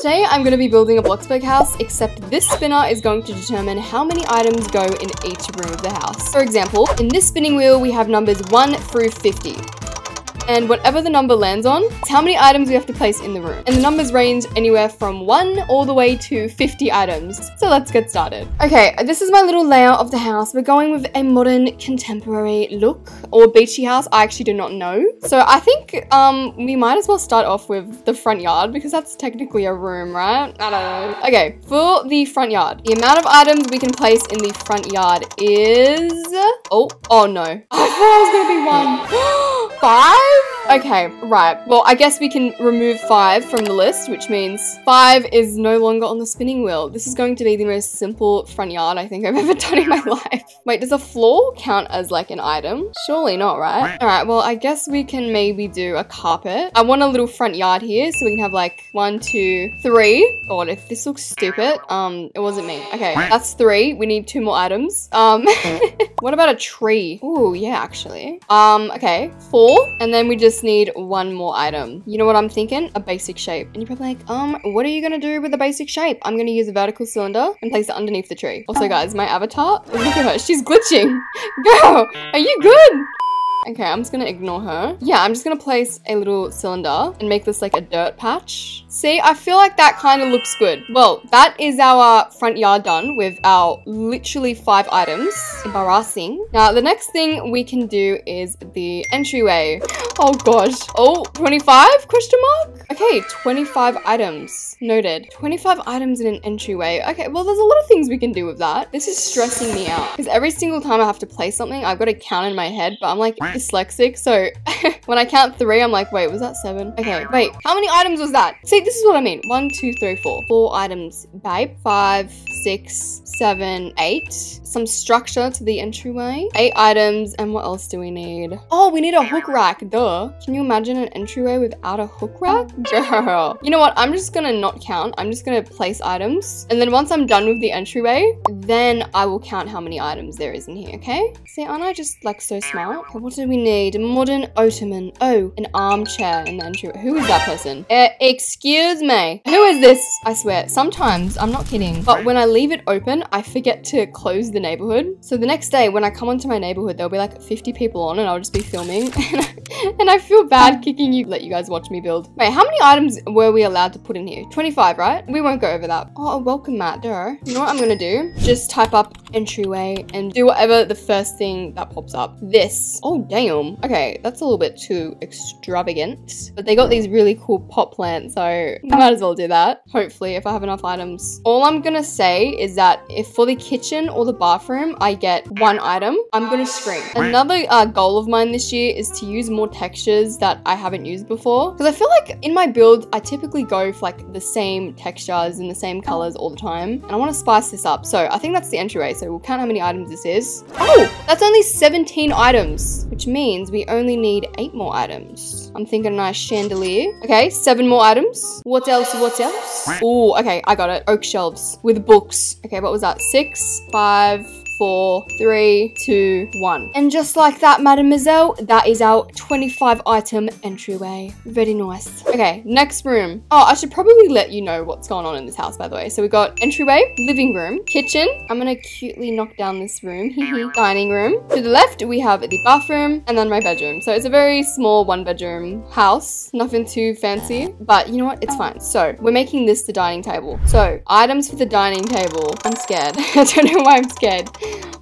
Today I'm going to be building a Bloxburg house, except this spinner is going to determine how many items go in each room of the house. For example, in this spinning wheel we have numbers 1 through 50 and whatever the number lands on, it's how many items we have to place in the room. And the numbers range anywhere from 1 all the way to 50 items. So let's get started. Okay, this is my little layout of the house. We're going with a modern contemporary look or beachy house. I actually do not know. So I think um, we might as well start off with the front yard because that's technically a room, right? I don't know. Okay, for the front yard, the amount of items we can place in the front yard is... Oh, oh no. I thought it was gonna be one. Five? Woo! Okay, right. Well, I guess we can remove five from the list, which means five is no longer on the spinning wheel. This is going to be the most simple front yard I think I've ever done in my life. Wait, does a floor count as like an item? Surely not, right? All right, well, I guess we can maybe do a carpet. I want a little front yard here so we can have like one, two, three. God, if this looks stupid, um, it wasn't me. Okay, that's three. We need two more items. Um, what about a tree? Oh, yeah, actually. Um, okay, four. And then we just just need one more item. You know what I'm thinking? A basic shape. And you're probably like, um, what are you gonna do with a basic shape? I'm gonna use a vertical cylinder and place it underneath the tree. Also guys, my avatar, look at her, she's glitching. Girl, are you good? Okay, I'm just gonna ignore her. Yeah, I'm just gonna place a little cylinder and make this like a dirt patch. See, I feel like that kind of looks good. Well, that is our front yard done with our literally five items. Embarrassing. Now, the next thing we can do is the entryway. Oh gosh. Oh, 25 question mark? Okay, 25 items. Noted. 25 items in an entryway. Okay, well, there's a lot of things we can do with that. This is stressing me out because every single time I have to place something, I've got to count in my head, but I'm like, dyslexic. So when I count three, I'm like, wait, was that seven? Okay, wait, how many items was that? See, this is what I mean. One, two, three, four. Four items, babe. Five, six, seven, eight. Some structure to the entryway. Eight items. And what else do we need? Oh, we need a hook rack. Duh. Can you imagine an entryway without a hook rack? Girl. You know what? I'm just gonna not count. I'm just gonna place items. And then once I'm done with the entryway, then I will count how many items there is in here, okay? See, aren't I just like so smart? Okay, what do we need? A modern ottoman. Oh, an armchair in the entry. Who is that person? Uh, excuse me. Who is this? I swear, sometimes, I'm not kidding, but when I leave it open, I forget to close the neighborhood. So the next day when I come onto my neighborhood, there'll be like 50 people on and I'll just be filming. and I feel bad kicking you, let you guys watch me build. Wait, how many items were we allowed to put in here? 25, right? We won't go over that. Oh, welcome mat, duh. You know what I'm gonna do? Just type up entryway and do whatever the first thing that pops up. This. Oh, damn. Okay, that's a little bit too extravagant. But they got these really cool pot plants, so I might as well do that. Hopefully, if I have enough items. All I'm gonna say is that if for the kitchen or the bathroom, I get one item, I'm gonna scream. Another uh, goal of mine this year is to use more textures that I haven't used before. Because I feel like in my build, I typically go for like the same textures and the same colors all the time. And I want to spice this up. So I think that's the entryway. So we'll count how many items this is. Oh, that's only 17 items, which means we only need eight more items. I'm thinking a nice chandelier. Okay, seven more items. What else? What else? Oh, okay, I got it. Oak shelves with books. Okay, what was that? Six, five, four, three, two, one. And just like that, mademoiselle, that is our 25 item entryway. Very nice. Okay, next room. Oh, I should probably let you know what's going on in this house, by the way. So we got entryway, living room, kitchen. I'm gonna cutely knock down this room. Dining room. To the left, we have the bathroom and then my bedroom. So it's a very small one bedroom house. Nothing too fancy, but you know what? It's fine. So we're making this the dining table. So items for the dining table. I'm scared. I don't know why I'm scared.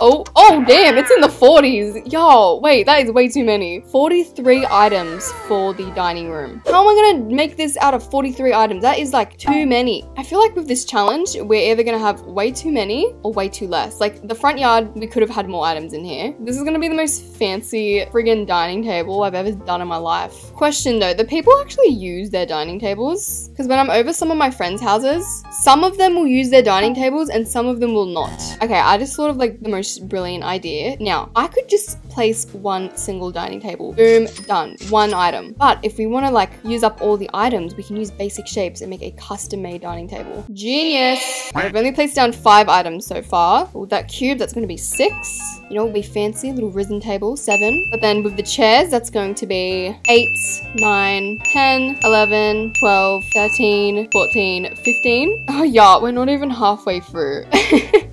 Oh, oh damn, it's in the 40s. Yo, wait, that is way too many. 43 items for the dining room. How am I gonna make this out of 43 items? That is like too many. I feel like with this challenge, we're either gonna have way too many or way too less. Like the front yard, we could have had more items in here. This is gonna be the most fancy friggin' dining table I've ever done in my life. Question though, the people actually use their dining tables? Because when I'm over some of my friends' houses, some of them will use their dining tables and some of them will not. Okay, I just thought of like the most brilliant idea. Now, I could just place one single dining table. Boom, done. One item. But if we want to like use up all the items, we can use basic shapes and make a custom made dining table. Genius! I've only placed down five items so far. With that cube, that's going to be six. You know, it'll be fancy, little risen table, seven. But then with the chairs, that's going to be eight, nine, 10, 11, 12, 13, 14, 15. Oh yeah, we're not even halfway through.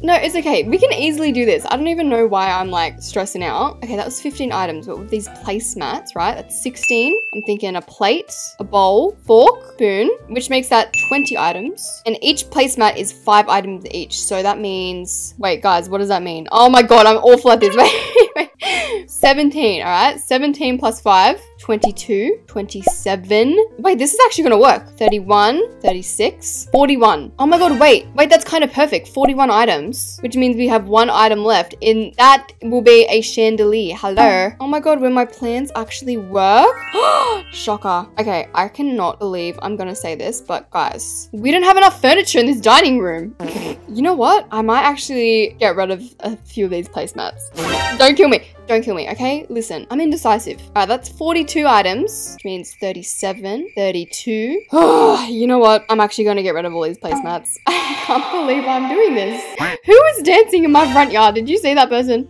no, it's okay. We can easily do this. I don't even know why I'm like stressing out. Okay, that was 15 items, but with these placemats, right? That's 16. I'm thinking a plate, a bowl, fork, spoon, which makes that 20 items. And each placemat is five items each. So that means, wait guys, what does that mean? Oh my God, I'm awful at this. Wait, wait. 17, all right? 17 plus five 22, 27. Wait, this is actually gonna work. 31, 36, 41. Oh my god, wait. Wait, that's kind of perfect. 41 items, which means we have one item left. In that will be a chandelier. Hello. Oh my god, will my plans actually work? Shocker. Okay, I cannot believe I'm gonna say this, but guys, we don't have enough furniture in this dining room. you know what? I might actually get rid of a few of these placemats. Don't kill me. Don't kill me, okay? Listen, I'm indecisive. All right, that's 42 items, which means 37, 32. you know what? I'm actually going to get rid of all these placemats. I can't believe I'm doing this. Who is dancing in my front yard? Did you see that person?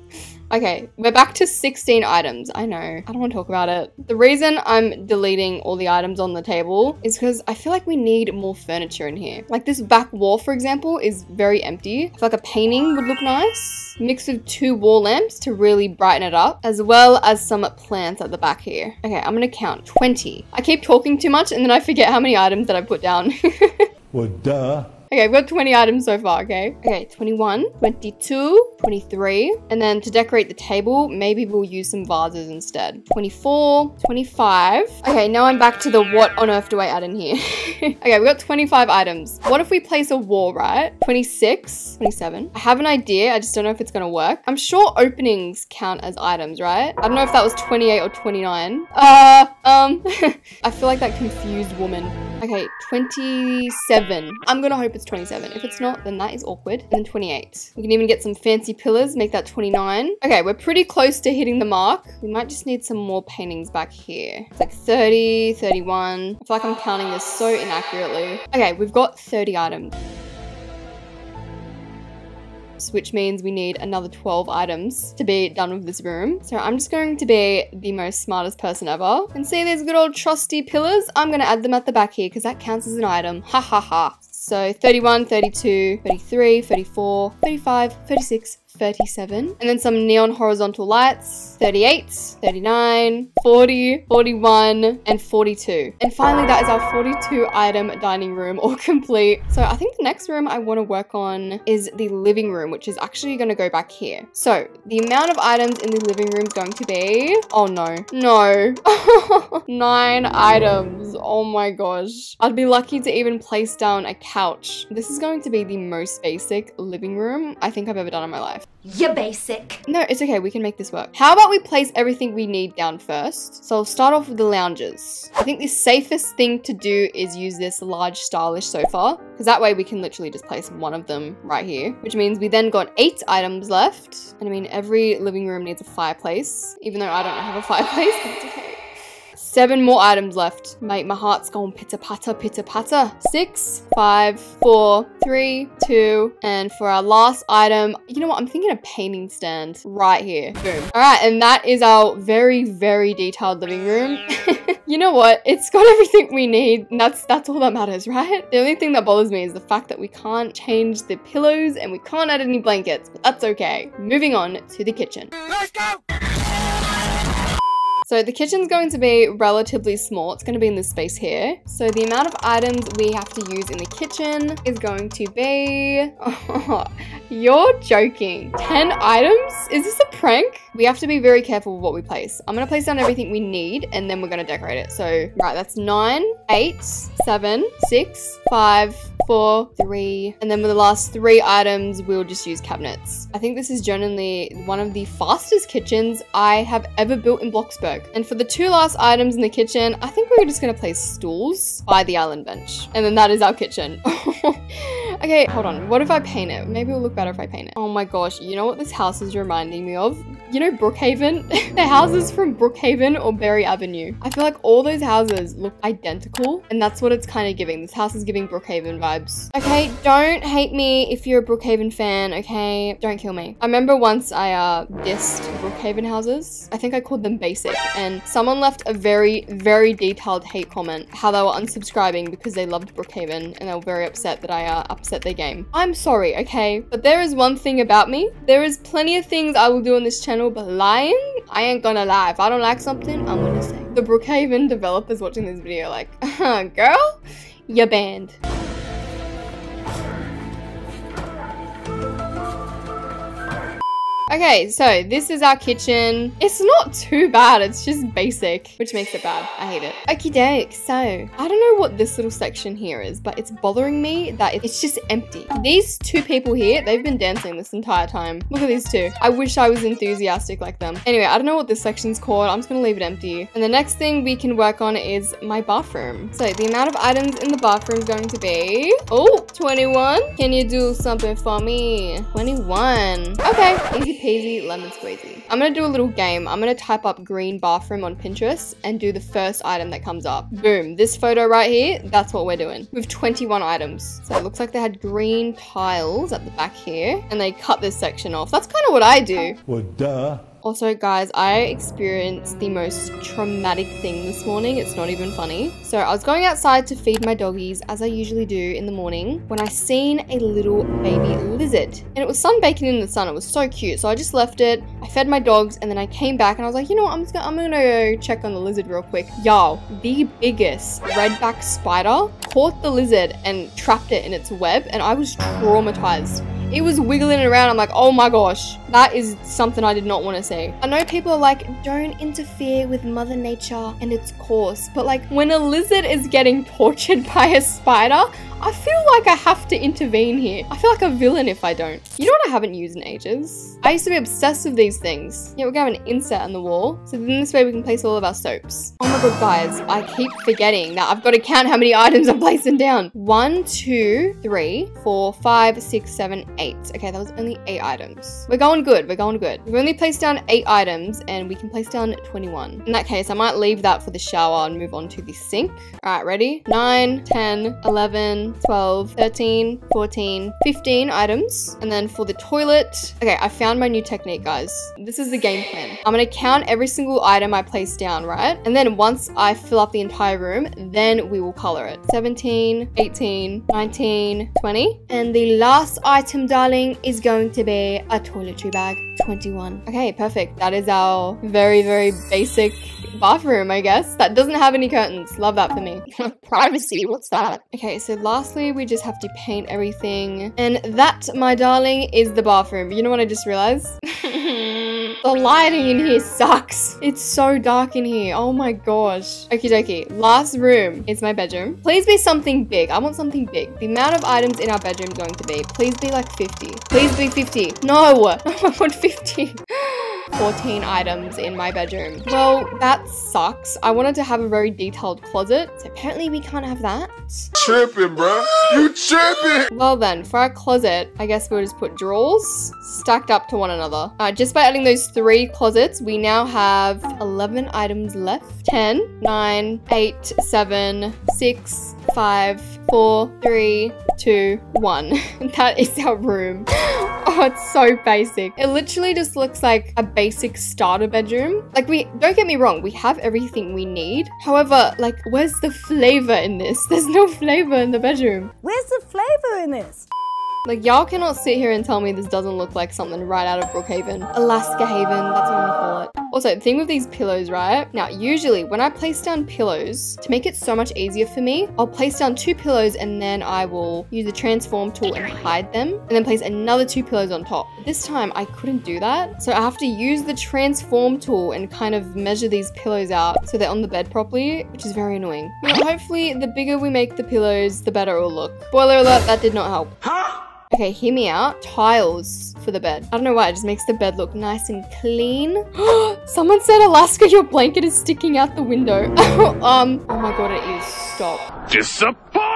Okay, we're back to 16 items. I know, I don't want to talk about it. The reason I'm deleting all the items on the table is because I feel like we need more furniture in here. Like this back wall, for example, is very empty. I feel like a painting would look nice. mixed with two wall lamps to really brighten it up, as well as some plants at the back here. Okay, I'm gonna count 20. I keep talking too much and then I forget how many items that I put down. well, duh. Okay, we've got 20 items so far, okay? Okay, 21, 22, 23. And then to decorate the table, maybe we'll use some vases instead. 24, 25. Okay, now I'm back to the what on earth do I add in here? okay, we got 25 items. What if we place a wall, right? 26, 27. I have an idea. I just don't know if it's gonna work. I'm sure openings count as items, right? I don't know if that was 28 or 29. Uh, um, I feel like that confused woman. Okay, 27. I'm gonna hope it's 27. If it's not, then that is awkward. And then 28. We can even get some fancy pillars, make that 29. Okay, we're pretty close to hitting the mark. We might just need some more paintings back here. It's like 30, 31. I feel like I'm counting this so inaccurately. Okay, we've got 30 items which means we need another 12 items to be done with this room. So I'm just going to be the most smartest person ever. And see these good old trusty pillars? I'm to add them at the back here because that counts as an item. Ha ha ha. So 31, 32, 33, 34, 35, 36, 37. And then some neon horizontal lights, 38, 39, 40, 41, and 42. And finally, that is our 42 item dining room all complete. So I think the next room I want to work on is the living room, which is actually going to go back here. So the amount of items in the living room is going to be, oh no, no, nine items. Oh my gosh. I'd be lucky to even place down a couch. This is going to be the most basic living room I think I've ever done in my life. You're basic. No, it's okay. We can make this work. How about we place everything we need down first? So I'll start off with the lounges. I think the safest thing to do is use this large stylish sofa because that way we can literally just place one of them right here, which means we then got eight items left. And I mean, every living room needs a fireplace, even though I don't have a fireplace. Seven more items left. Mate, my heart's going pitter patter, pitter patter. Six, five, four, three, two, and for our last item, you know what? I'm thinking a painting stand right here. Boom. All right, and that is our very, very detailed living room. you know what? It's got everything we need. That's that's all that matters, right? The only thing that bothers me is the fact that we can't change the pillows and we can't add any blankets, but that's okay. Moving on to the kitchen. Let's go! So the kitchen's going to be relatively small. It's going to be in this space here. So the amount of items we have to use in the kitchen is going to be... Oh, you're joking. 10 items? Is this a prank? We have to be very careful with what we place. I'm going to place down everything we need and then we're going to decorate it. So, right, that's nine, eight, seven, six, five, four, three, and then with the last three items, we'll just use cabinets. I think this is generally one of the fastest kitchens I have ever built in Bloxburg. And for the two last items in the kitchen, I think we're just gonna place stools by the island bench. And then that is our kitchen. okay, hold on. What if I paint it? Maybe it'll look better if I paint it. Oh my gosh, you know what this house is reminding me of? You know Brookhaven? the houses from Brookhaven or Berry Avenue. I feel like all those houses look identical and that's what it's kind of giving. This house is giving Brookhaven vibes. Okay, don't hate me if you're a Brookhaven fan, okay? Don't kill me. I remember once I uh, dissed Brookhaven houses. I think I called them basic and someone left a very, very detailed hate comment how they were unsubscribing because they loved Brookhaven and they were very upset that I uh, upset their game. I'm sorry, okay? But there is one thing about me. There is plenty of things I will do on this channel but lying, I ain't gonna lie. If I don't like something, I'm gonna say. The Brookhaven developers watching this video like, girl, you're banned. Okay, so this is our kitchen. It's not too bad. It's just basic, which makes it bad. I hate it. Okie doke. So I don't know what this little section here is, but it's bothering me that it's just empty. These two people here, they've been dancing this entire time. Look at these two. I wish I was enthusiastic like them. Anyway, I don't know what this section's called. I'm just gonna leave it empty. And the next thing we can work on is my bathroom. So the amount of items in the bathroom is going to be, oh, 21. Can you do something for me? 21. Okay, peasy lemon squeezy. I'm gonna do a little game. I'm gonna type up green bathroom on Pinterest and do the first item that comes up. Boom, this photo right here, that's what we're doing. With 21 items. So it looks like they had green tiles at the back here and they cut this section off. That's kind of what I do. Well, duh. Also, guys, I experienced the most traumatic thing this morning. It's not even funny. So I was going outside to feed my doggies, as I usually do in the morning, when I seen a little baby lizard. And it was sunbaking in the sun. It was so cute. So I just left it. I fed my dogs, and then I came back and I was like, you know what? I'm, just gonna, I'm gonna go check on the lizard real quick. Y'all, the biggest redback spider caught the lizard and trapped it in its web, and I was traumatized. It was wiggling around. I'm like, oh my gosh, that is something I did not want to see. I know people are like, don't interfere with Mother Nature and its course, but like when a lizard is getting tortured by a spider, I feel like I have to intervene here. I feel like a villain if I don't. You know what I haven't used in ages? I used to be obsessed with these things. Yeah, we're gonna have an insert on the wall. So then this way we can place all of our soaps. Oh my god, guys, I keep forgetting that I've got to count how many items I'm placing down. One, two, three, four, five, six, seven, eight. Okay, that was only eight items. We're going good, we're going good. We've only placed down eight items and we can place down 21. In that case, I might leave that for the shower and move on to the sink. All right, ready? Nine, 10, 11, 12, 13, 14, 15 items. And then for the toilet, okay, I found my new technique, guys. This is the game plan. I'm gonna count every single item I place down, right? And then once I fill up the entire room, then we will color it. 17, 18, 19, 20. And the last item, darling, is going to be a toiletry bag. 21. Okay, perfect. That is our very, very basic bathroom, I guess. That doesn't have any curtains. Love that for me. Privacy, what's that? Okay, so lastly, we just have to paint everything. And that, my darling, is the bathroom. You know what I just realized? the lighting in here sucks. It's so dark in here. Oh my gosh. Okie dokie. Last room is my bedroom. Please be something big. I want something big. The amount of items in our bedroom is going to be, please be like 50. Please be 50. No, I want 50. 14 items in my bedroom. Well, that sucks. I wanted to have a very detailed closet, so apparently we can't have that. Tripping, bro. You tripping. Well then, for our closet, I guess we'll just put drawers stacked up to one another. Uh, just by adding those three closets, we now have 11 items left. 10, 9, 8, 7, 6, 5, 4, 3, 2, 1. that is our room. Oh, it's so basic. It literally just looks like a basic starter bedroom. Like we, don't get me wrong, we have everything we need. However, like where's the flavor in this? There's no flavor in the bedroom. Where's the flavor in this? Like, y'all cannot sit here and tell me this doesn't look like something right out of Brookhaven. Alaska Haven, that's what I'm gonna call it. Also, the thing with these pillows, right? Now, usually when I place down pillows, to make it so much easier for me, I'll place down two pillows and then I will use the transform tool and hide them, and then place another two pillows on top. This time, I couldn't do that, so I have to use the transform tool and kind of measure these pillows out so they're on the bed properly, which is very annoying. But hopefully, the bigger we make the pillows, the better it will look. Spoiler alert, that did not help. Huh? Okay, hear me out. Tiles for the bed. I don't know why, it just makes the bed look nice and clean. Someone said, Alaska, your blanket is sticking out the window. um, oh my god, it is. Stop. Disappointed!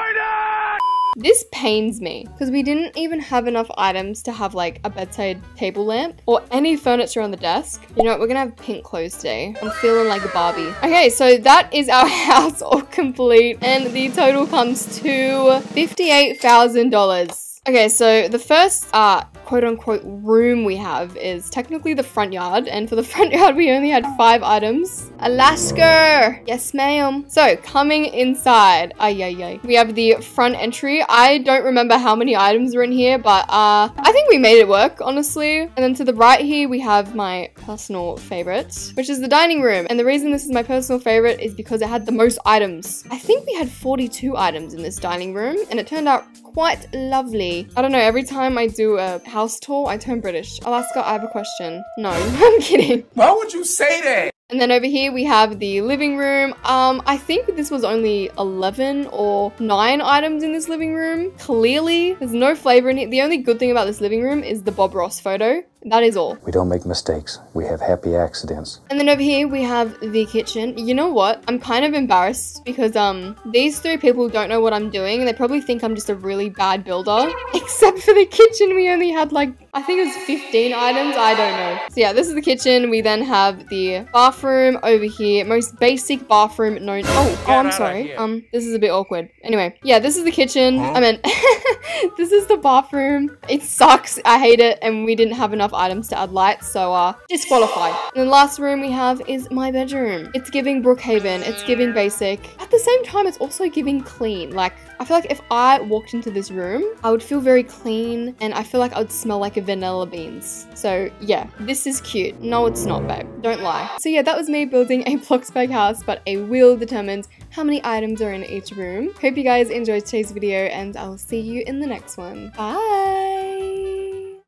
This pains me because we didn't even have enough items to have like a bedside table lamp or any furniture on the desk. You know what? We're gonna have pink clothes today. I'm feeling like a Barbie. Okay, so that is our house all complete and the total comes to $58,000. Okay, so the first uh, quote unquote room we have is technically the front yard. And for the front yard, we only had five items. Alaska! Yes, ma'am. So coming inside, ay, ay, ay. We have the front entry. I don't remember how many items are in here, but uh, I think we made it work, honestly. And then to the right here, we have my personal favorite, which is the dining room. And the reason this is my personal favorite is because it had the most items. I think we had 42 items in this dining room and it turned out quite lovely. I don't know, every time I do a house tour, I turn British. Alaska, I have a question. No, I'm kidding. Why would you say that? And then over here we have the living room. Um, I think this was only 11 or 9 items in this living room. Clearly, there's no flavor in it. The only good thing about this living room is the Bob Ross photo. That is all. We don't make mistakes. We have happy accidents. And then over here we have the kitchen. You know what? I'm kind of embarrassed because um these three people don't know what I'm doing and they probably think I'm just a really bad builder. Except for the kitchen, we only had like I think it was 15 items. I don't know. So yeah, this is the kitchen. We then have the bathroom over here. Most basic bathroom known. Oh, oh, I'm sorry. Um, this is a bit awkward. Anyway, yeah, this is the kitchen. I mean, this is the bathroom. It sucks. I hate it. And we didn't have enough items to add lights, so uh, disqualified. And the last room we have is my bedroom. It's giving Brookhaven. It's giving basic. At the same time, it's also giving clean. Like, I feel like if I walked into this room, I would feel very clean and I feel like I would smell like a vanilla beans. So yeah, this is cute. No, it's not, babe. Don't lie. So yeah, that was me building a Bloxburg house, but a wheel determines how many items are in each room. Hope you guys enjoyed today's video and I'll see you in the next one. Bye!